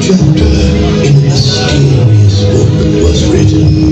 chapter in a mysterious book was written.